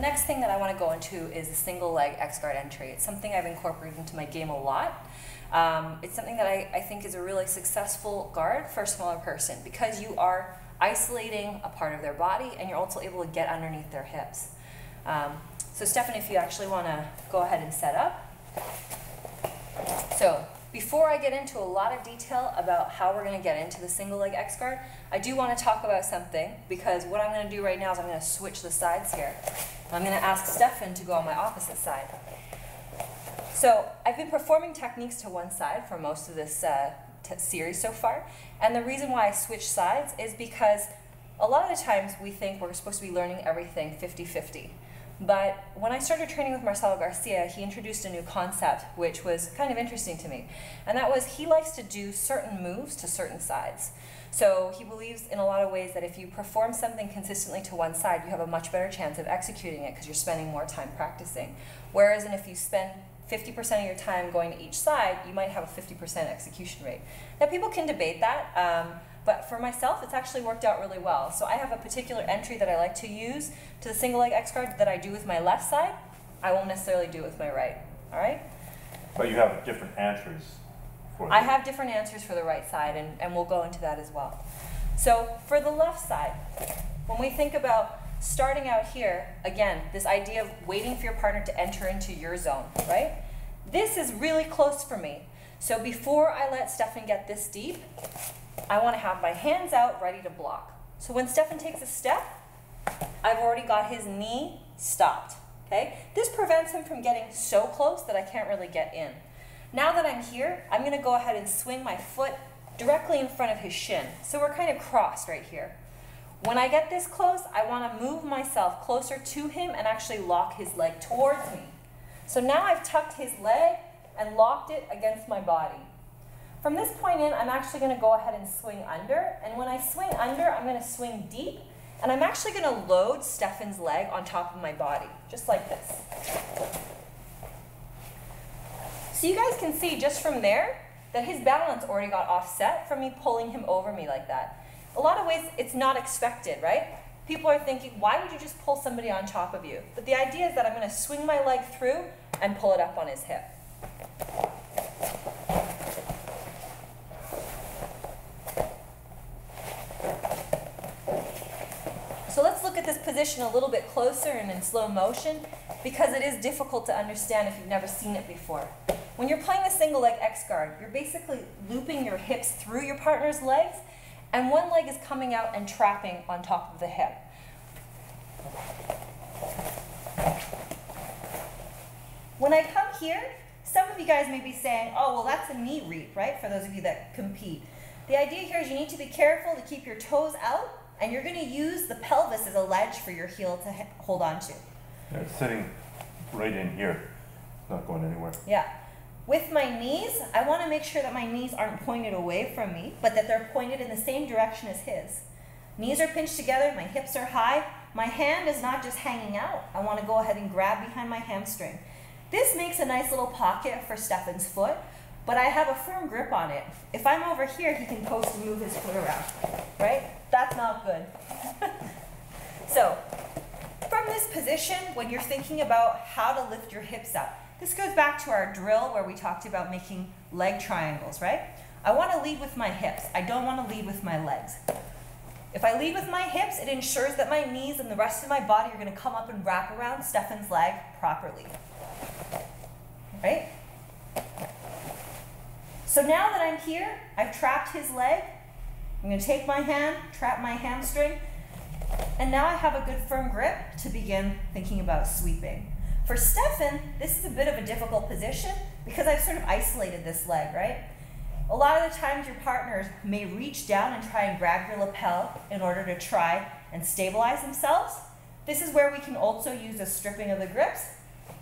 The next thing that I want to go into is the single leg X guard entry. It's something I've incorporated into my game a lot. Um, it's something that I, I think is a really successful guard for a smaller person because you are isolating a part of their body and you're also able to get underneath their hips. Um, so Stefan, if you actually want to go ahead and set up. So before I get into a lot of detail about how we're going to get into the single leg X guard, I do want to talk about something because what I'm going to do right now is I'm going to switch the sides here. I'm going to ask Stefan to go on my opposite side. So I've been performing techniques to one side for most of this uh, series so far, and the reason why I switch sides is because a lot of the times we think we're supposed to be learning everything 50-50. But when I started training with Marcelo Garcia, he introduced a new concept, which was kind of interesting to me. And that was he likes to do certain moves to certain sides. So he believes in a lot of ways that if you perform something consistently to one side, you have a much better chance of executing it because you're spending more time practicing. Whereas and if you spend 50% of your time going to each side, you might have a 50% execution rate. Now people can debate that. Um, but for myself, it's actually worked out really well. So I have a particular entry that I like to use to the single leg X guard that I do with my left side. I won't necessarily do with my right. All right? But you have different answers for I have different answers for the right side, and, and we'll go into that as well. So for the left side, when we think about starting out here, again, this idea of waiting for your partner to enter into your zone, right? This is really close for me. So before I let Stefan get this deep, I want to have my hands out ready to block. So when Stefan takes a step, I've already got his knee stopped. Okay? This prevents him from getting so close that I can't really get in. Now that I'm here, I'm going to go ahead and swing my foot directly in front of his shin. So we're kind of crossed right here. When I get this close, I want to move myself closer to him and actually lock his leg towards me. So now I've tucked his leg and locked it against my body. From this point in, I'm actually going to go ahead and swing under. And when I swing under, I'm going to swing deep. And I'm actually going to load Stefan's leg on top of my body, just like this. So you guys can see just from there that his balance already got offset from me pulling him over me like that. A lot of ways, it's not expected, right? People are thinking, why would you just pull somebody on top of you? But the idea is that I'm going to swing my leg through and pull it up on his hip. So let's look at this position a little bit closer and in slow motion because it is difficult to understand if you've never seen it before. When you're playing a single leg X guard, you're basically looping your hips through your partner's legs and one leg is coming out and trapping on top of the hip. When I come here, some of you guys may be saying, oh, well, that's a knee reap, right? For those of you that compete. The idea here is you need to be careful to keep your toes out and you're going to use the pelvis as a ledge for your heel to hold on to. It's sitting right in here, not going anywhere. Yeah. With my knees, I want to make sure that my knees aren't pointed away from me, but that they're pointed in the same direction as his. Knees are pinched together, my hips are high. My hand is not just hanging out. I want to go ahead and grab behind my hamstring. This makes a nice little pocket for Stefan's foot, but I have a firm grip on it. If I'm over here, he can post and move his foot around, right? That's not good. so, from this position, when you're thinking about how to lift your hips up, this goes back to our drill where we talked about making leg triangles, right? I want to lead with my hips. I don't want to lead with my legs. If I lead with my hips, it ensures that my knees and the rest of my body are going to come up and wrap around Stefan's leg properly. Right? So now that I'm here, I've trapped his leg, I'm going to take my hand, trap my hamstring, and now I have a good firm grip to begin thinking about sweeping. For Stefan, this is a bit of a difficult position because I've sort of isolated this leg, right? A lot of the times your partners may reach down and try and grab your lapel in order to try and stabilize themselves. This is where we can also use a stripping of the grips.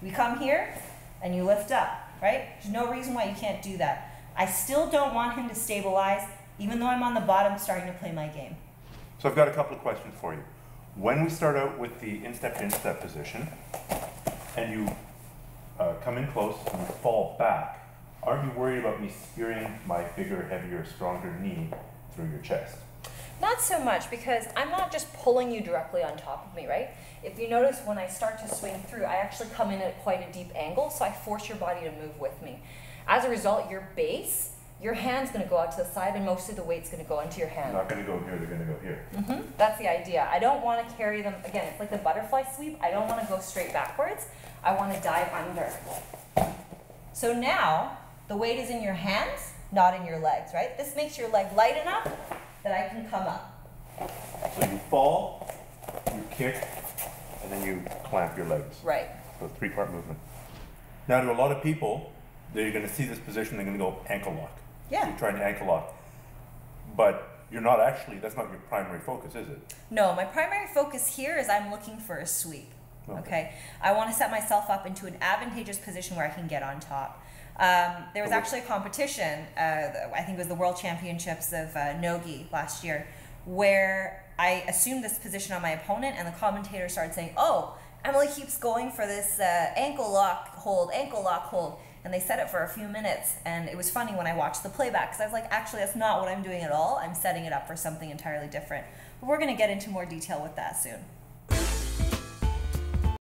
We come here and you lift up, right? There's no reason why you can't do that. I still don't want him to stabilize even though I'm on the bottom starting to play my game. So I've got a couple of questions for you. When we start out with the instep-instep position, and you uh, come in close and you fall back, aren't you worried about me spearing my bigger, heavier, stronger knee through your chest? Not so much because I'm not just pulling you directly on top of me, right? If you notice when I start to swing through, I actually come in at quite a deep angle, so I force your body to move with me. As a result, your base, your hand's gonna go out to the side and most of the weight's gonna go into your They're hand. not gonna go here, they're gonna go here. hmm That's the idea. I don't wanna carry them, again, it's like the butterfly sweep. I don't wanna go straight backwards. I wanna dive under. So now, the weight is in your hands, not in your legs, right? This makes your leg light enough that I can come up. So you fall, you kick, and then you clamp your legs. Right. So three-part movement. Now, to a lot of people, they're gonna see this position, they're gonna go ankle lock. Yeah. You're trying to ankle lock. But you're not actually, that's not your primary focus, is it? No, my primary focus here is I'm looking for a sweep. Okay. Okay, I want to set myself up into an advantageous position where I can get on top. Um, there was actually a competition, uh, I think it was the World Championships of uh, Nogi last year, where I assumed this position on my opponent, and the commentator started saying, "Oh, Emily keeps going for this uh, ankle lock hold, ankle lock hold." And they said it for a few minutes, and it was funny when I watched the playback because I was like, "Actually, that's not what I'm doing at all. I'm setting it up for something entirely different." But we're going to get into more detail with that soon.